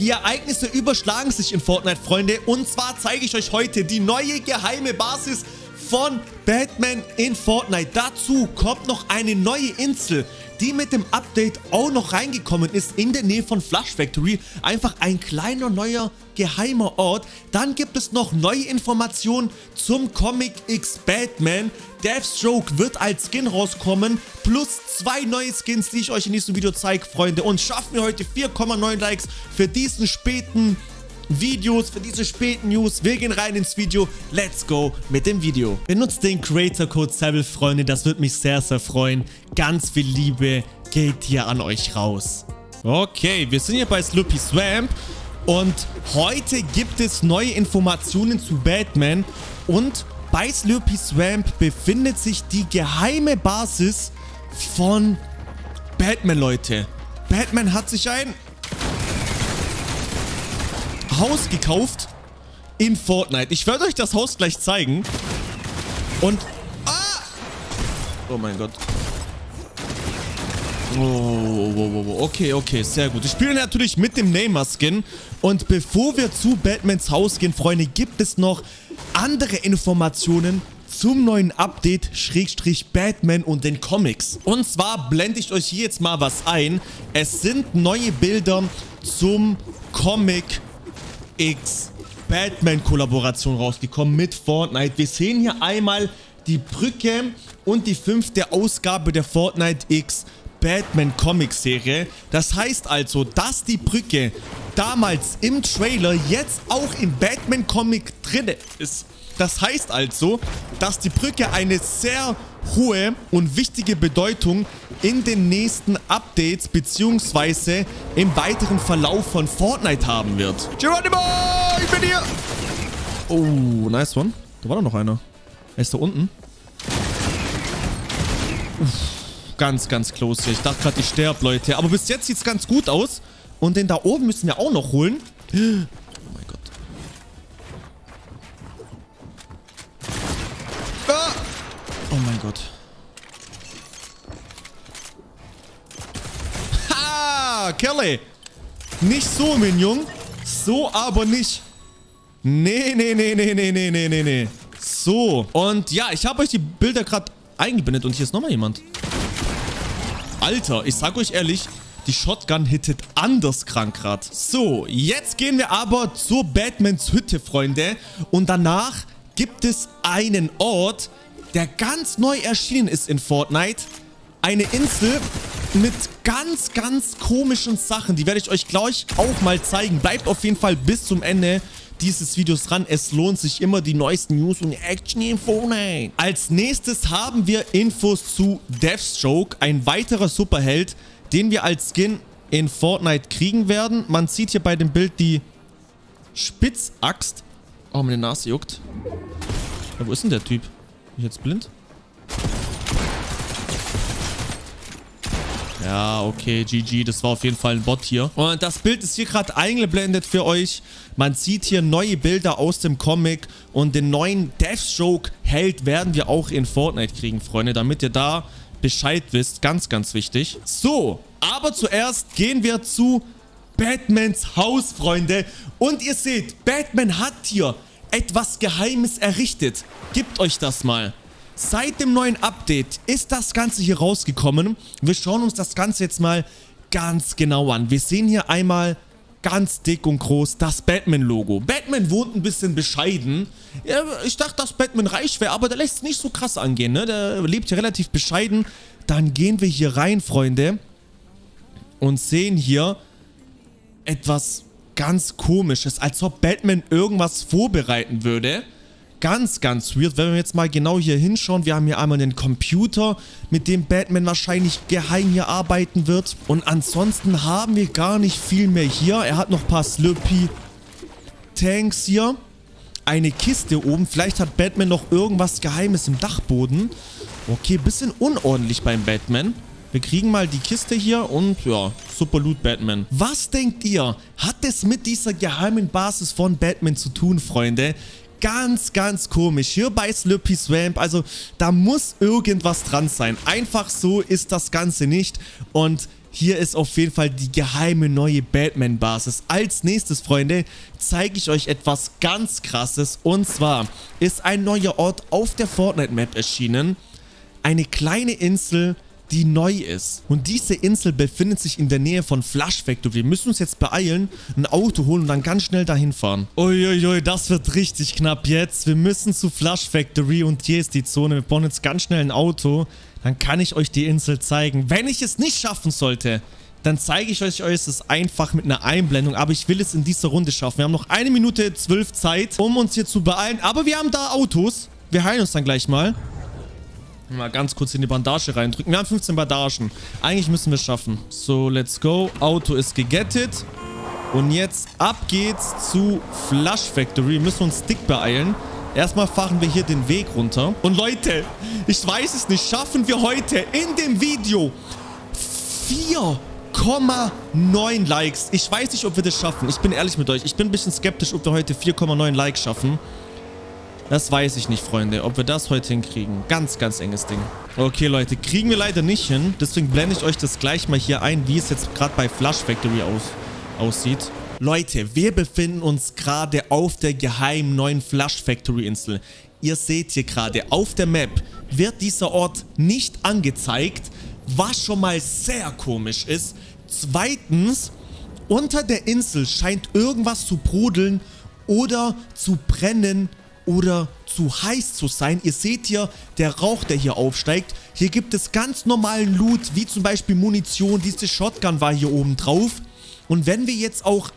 Die Ereignisse überschlagen sich in Fortnite, Freunde. Und zwar zeige ich euch heute die neue geheime Basis von Batman in Fortnite. Dazu kommt noch eine neue Insel, die mit dem Update auch noch reingekommen ist in der Nähe von Flush Factory. Einfach ein kleiner neuer geheimer Ort. Dann gibt es noch neue Informationen zum Comic X Batman. Deathstroke wird als Skin rauskommen, plus zwei neue Skins, die ich euch in diesem Video zeige, Freunde. Und schaffen wir heute 4,9 Likes für diesen späten Videos, für diese späten News. Wir gehen rein ins Video. Let's go mit dem Video. Benutzt den Creator Code Seville, Freunde. Das wird mich sehr, sehr freuen. Ganz viel Liebe geht hier an euch raus. Okay, wir sind hier bei Sloopy Swamp. Und heute gibt es neue Informationen zu Batman. Und bei Slurpy Swamp befindet sich die geheime Basis von Batman, Leute. Batman hat sich ein Haus gekauft in Fortnite. Ich werde euch das Haus gleich zeigen. Und... Ah! Oh mein Gott. Oh, oh, oh, oh, okay, okay, sehr gut. Ich spiele natürlich mit dem Neymar-Skin. Und bevor wir zu Batmans Haus gehen, Freunde, gibt es noch andere Informationen zum neuen Update Schrägstrich Batman und den Comics. Und zwar blende ich euch hier jetzt mal was ein. Es sind neue Bilder zum Comic X Batman Kollaboration rausgekommen mit Fortnite. Wir sehen hier einmal die Brücke und die fünfte Ausgabe der Fortnite X Batman Comic Serie. Das heißt also, dass die Brücke damals im Trailer jetzt auch im Batman Comic drin ist. Das heißt also, dass die Brücke eine sehr hohe und wichtige Bedeutung in den nächsten Updates bzw. im weiteren Verlauf von Fortnite haben wird. Geronimo, ich bin hier! Oh, nice one. Da war doch noch einer. Er ist da unten. Uff, ganz, ganz close hier. Ich dachte gerade, ich sterbe, Leute. Aber bis jetzt sieht es ganz gut aus. Und den da oben müssen wir auch noch holen. Kelly! Nicht so, Minion. So aber nicht. Nee, nee, nee, nee, nee, nee, nee, nee, nee. So. Und ja, ich habe euch die Bilder gerade eingebindet und hier ist nochmal jemand. Alter, ich sag euch ehrlich, die Shotgun hittet anders krank gerade. So, jetzt gehen wir aber zur Batmans Hütte, Freunde. Und danach gibt es einen Ort, der ganz neu erschienen ist in Fortnite. Eine Insel mit ganz, ganz komischen Sachen. Die werde ich euch gleich auch mal zeigen. Bleibt auf jeden Fall bis zum Ende dieses Videos dran. Es lohnt sich immer die neuesten News und Action in Fortnite. Als nächstes haben wir Infos zu Deathstroke, ein weiterer Superheld, den wir als Skin in Fortnite kriegen werden. Man sieht hier bei dem Bild die Spitzaxt. Oh, meine Nase juckt. Ja, wo ist denn der Typ? ich jetzt blind? Ja, okay, GG, das war auf jeden Fall ein Bot hier. Und das Bild ist hier gerade eingeblendet für euch. Man sieht hier neue Bilder aus dem Comic und den neuen Deathstroke-Held werden wir auch in Fortnite kriegen, Freunde, damit ihr da Bescheid wisst. Ganz, ganz wichtig. So, aber zuerst gehen wir zu Batmans Haus, Freunde. Und ihr seht, Batman hat hier etwas Geheimes errichtet. Gebt euch das mal. Seit dem neuen Update ist das Ganze hier rausgekommen. Wir schauen uns das Ganze jetzt mal ganz genau an. Wir sehen hier einmal ganz dick und groß das Batman-Logo. Batman wohnt ein bisschen bescheiden. Ja, ich dachte, dass Batman reich wäre, aber der lässt es nicht so krass angehen. Ne? Der lebt hier relativ bescheiden. Dann gehen wir hier rein, Freunde. Und sehen hier etwas ganz komisches, als ob Batman irgendwas vorbereiten würde. Ganz, ganz weird. Wenn wir jetzt mal genau hier hinschauen, wir haben hier einmal einen Computer, mit dem Batman wahrscheinlich geheim hier arbeiten wird. Und ansonsten haben wir gar nicht viel mehr hier. Er hat noch ein paar Slurpee Tanks hier. Eine Kiste oben. Vielleicht hat Batman noch irgendwas Geheimes im Dachboden. Okay, bisschen unordentlich beim Batman. Wir kriegen mal die Kiste hier und ja, super Loot Batman. Was denkt ihr? Hat es mit dieser geheimen Basis von Batman zu tun, Freunde? Ganz, ganz komisch. Hier bei Slurpy Swamp, also da muss irgendwas dran sein. Einfach so ist das Ganze nicht. Und hier ist auf jeden Fall die geheime neue Batman-Basis. Als nächstes, Freunde, zeige ich euch etwas ganz krasses. Und zwar ist ein neuer Ort auf der Fortnite-Map erschienen. Eine kleine Insel, die neu ist. Und diese Insel befindet sich in der Nähe von Flush Factory. Wir müssen uns jetzt beeilen, ein Auto holen und dann ganz schnell dahin fahren. Uiuiui, das wird richtig knapp jetzt. Wir müssen zu Flush Factory und hier ist die Zone. Wir bauen jetzt ganz schnell ein Auto. Dann kann ich euch die Insel zeigen. Wenn ich es nicht schaffen sollte, dann zeige ich euch es einfach mit einer Einblendung. Aber ich will es in dieser Runde schaffen. Wir haben noch eine Minute zwölf Zeit, um uns hier zu beeilen. Aber wir haben da Autos. Wir heilen uns dann gleich mal. Mal ganz kurz in die Bandage reindrücken. Wir haben 15 Bandagen. Eigentlich müssen wir es schaffen. So, let's go. Auto ist gegettet. Und jetzt ab geht's zu Flush Factory. Wir müssen uns dick beeilen. Erstmal fahren wir hier den Weg runter. Und Leute, ich weiß es nicht. Schaffen wir heute in dem Video 4,9 Likes. Ich weiß nicht, ob wir das schaffen. Ich bin ehrlich mit euch. Ich bin ein bisschen skeptisch, ob wir heute 4,9 Likes schaffen. Das weiß ich nicht, Freunde, ob wir das heute hinkriegen. Ganz, ganz enges Ding. Okay, Leute, kriegen wir leider nicht hin. Deswegen blende ich euch das gleich mal hier ein, wie es jetzt gerade bei Flush Factory aus, aussieht. Leute, wir befinden uns gerade auf der geheimen neuen Flush Factory Insel. Ihr seht hier gerade, auf der Map wird dieser Ort nicht angezeigt, was schon mal sehr komisch ist. Zweitens, unter der Insel scheint irgendwas zu brodeln oder zu brennen oder zu heiß zu sein. Ihr seht hier, der Rauch, der hier aufsteigt. Hier gibt es ganz normalen Loot, wie zum Beispiel Munition. Diese Shotgun war hier oben drauf. Und wenn wir jetzt auch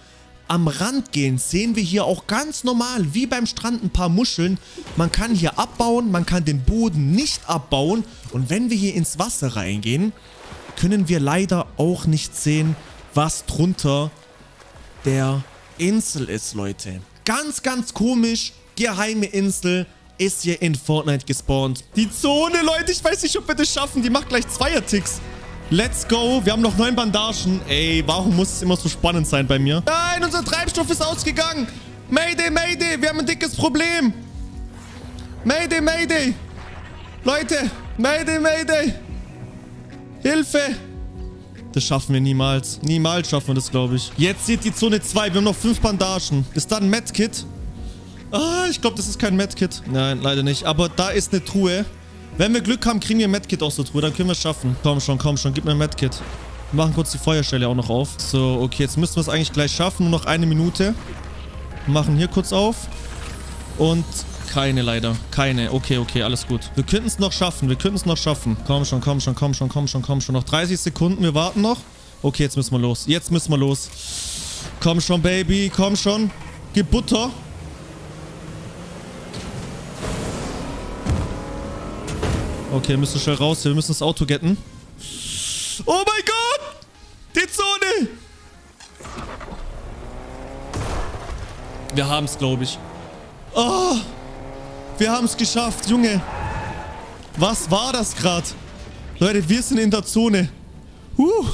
am Rand gehen, sehen wir hier auch ganz normal, wie beim Strand, ein paar Muscheln. Man kann hier abbauen, man kann den Boden nicht abbauen. Und wenn wir hier ins Wasser reingehen, können wir leider auch nicht sehen, was drunter der Insel ist, Leute. Ganz, ganz komisch geheime Insel ist hier in Fortnite gespawnt. Die Zone, Leute, ich weiß nicht, ob wir das schaffen. Die macht gleich Zweier-Ticks. Let's go. Wir haben noch neun Bandagen. Ey, warum muss es immer so spannend sein bei mir? Nein, unser Treibstoff ist ausgegangen. Mayday, Mayday, wir haben ein dickes Problem. Mayday, Mayday. Leute, Mayday, Mayday. Hilfe. Das schaffen wir niemals. Niemals schaffen wir das, glaube ich. Jetzt sieht die Zone 2. Wir haben noch fünf Bandagen. Ist da ein Medkit? Ah, ich glaube, das ist kein Medkit. Nein, leider nicht. Aber da ist eine Truhe. Wenn wir Glück haben, kriegen wir ein Medkit aus der Truhe. Dann können wir es schaffen. Komm schon, komm schon. Gib mir ein Medkit. Wir machen kurz die Feuerstelle auch noch auf. So, okay. Jetzt müssen wir es eigentlich gleich schaffen. Nur noch eine Minute. Machen hier kurz auf. Und keine leider. Keine. Okay, okay, alles gut. Wir könnten es noch schaffen. Wir könnten es noch schaffen. Komm schon, komm schon, komm schon, komm schon, komm schon. Noch 30 Sekunden. Wir warten noch. Okay, jetzt müssen wir los. Jetzt müssen wir los. Komm schon, Baby. Komm schon. Gib Butter. Okay, wir müssen schnell raus. Wir müssen das Auto getten. Oh mein Gott! Die Zone! Wir haben es, glaube ich. Oh! Wir haben es geschafft, Junge. Was war das gerade? Leute, wir sind in der Zone. Huh.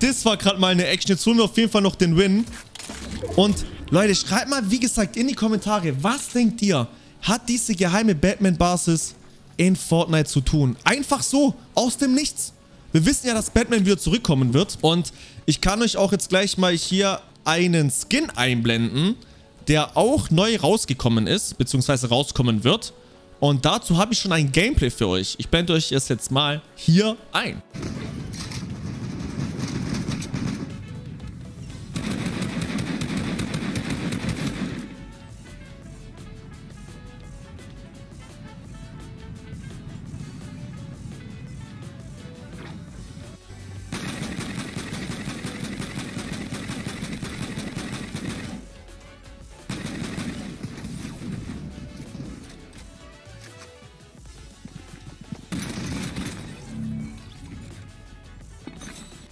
Das war gerade mal eine Action. Jetzt holen wir auf jeden Fall noch den Win. Und Leute, schreibt mal, wie gesagt, in die Kommentare, was denkt ihr? Hat diese geheime Batman-Basis in Fortnite zu tun. Einfach so, aus dem Nichts. Wir wissen ja, dass Batman wieder zurückkommen wird. Und ich kann euch auch jetzt gleich mal hier einen Skin einblenden, der auch neu rausgekommen ist, beziehungsweise rauskommen wird. Und dazu habe ich schon ein Gameplay für euch. Ich blende euch es jetzt mal hier ein.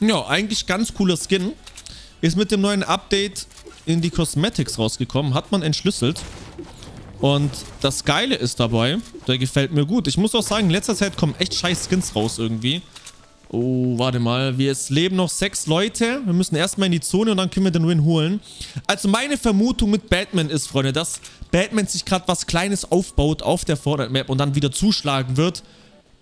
Ja, eigentlich ganz cooler Skin. Ist mit dem neuen Update in die Cosmetics rausgekommen. Hat man entschlüsselt. Und das Geile ist dabei, der gefällt mir gut. Ich muss auch sagen, in letzter Zeit kommen echt scheiß Skins raus irgendwie. Oh, warte mal. Wir es leben noch sechs Leute. Wir müssen erstmal in die Zone und dann können wir den Win holen. Also meine Vermutung mit Batman ist, Freunde, dass Batman sich gerade was Kleines aufbaut auf der Fortnite-Map und dann wieder zuschlagen wird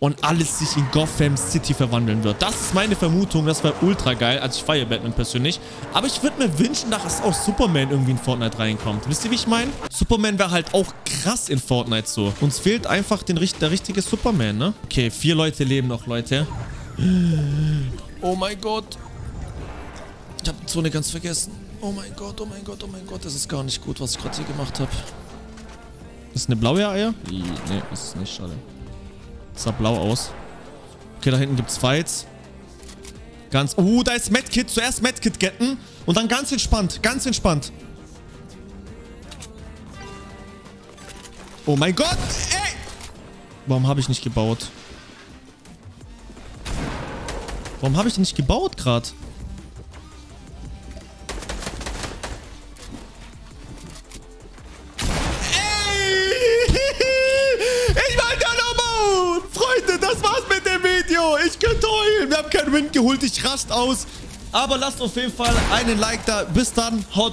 und alles sich in Gotham City verwandeln wird. Das ist meine Vermutung. Das wäre ultra geil. Also ich feiere Batman persönlich. Aber ich würde mir wünschen, dass auch Superman irgendwie in Fortnite reinkommt. Wisst ihr, wie ich meine? Superman wäre halt auch krass in Fortnite so. Uns fehlt einfach den, der richtige Superman, ne? Okay, vier Leute leben noch, Leute. Oh mein Gott. Ich habe die Zone ganz vergessen. Oh mein Gott, oh mein Gott, oh mein Gott. Das ist gar nicht gut, was ich gerade hier gemacht habe. Ist eine blaue Eier? Nee, ist nicht. Schade. Sah blau aus. Okay, da hinten gibt's Fights. Ganz... Oh, da ist Medkit. Zuerst Medkit getten. Und dann ganz entspannt. Ganz entspannt. Oh mein Gott. Ey. Warum habe ich nicht gebaut? Warum habe ich nicht gebaut gerade? Geholt. Ich rast aus. Aber lasst auf jeden Fall einen Like da. Bis dann. Haut